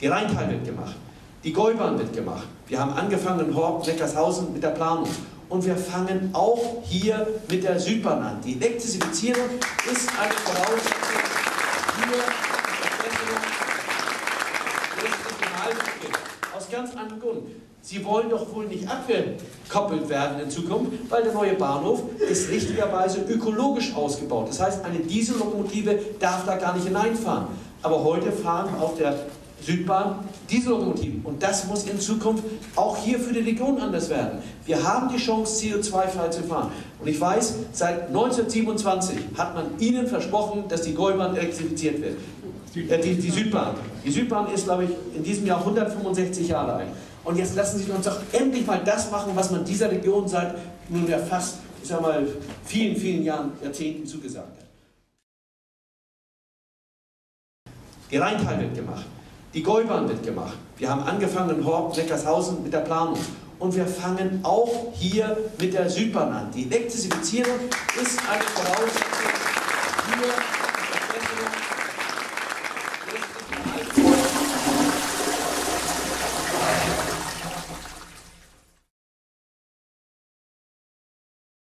Die Rheintal wird gemacht. Die Gäubahn wird gemacht. Wir haben angefangen in Horb, Neckarshausen mit der Planung. Und wir fangen auch hier mit der Südbahn an. Die Elektrifizierung ist eine Voraussetzung für Aus ganz anderem Grund. Sie wollen doch wohl nicht abgekoppelt werden in Zukunft, weil der neue Bahnhof ist richtigerweise ökologisch ausgebaut. Das heißt, eine Diesellokomotive darf da gar nicht hineinfahren. Aber heute fahren auf der Südbahn Diesellokomotiven. Und das muss in Zukunft auch hier für die Region anders werden. Wir haben die Chance, CO2-frei zu fahren. Und ich weiß, seit 1927 hat man Ihnen versprochen, dass die Gäubahn elektrifiziert wird. Äh, die, die Südbahn. Die Südbahn ist, glaube ich, in diesem Jahr 165 Jahre alt. Und jetzt lassen Sie uns doch endlich mal das machen, was man dieser Region seit nun ja fast, ich sag mal, vielen, vielen Jahren, Jahrzehnten zugesagt hat. Die Rheintal wird gemacht. Die Gäubahn wird gemacht. Wir haben angefangen in Horb, Neckarshausen mit der Planung. Und wir fangen auch hier mit der Südbahn an. Die Elektrifizierung ist eine Voraussetzung für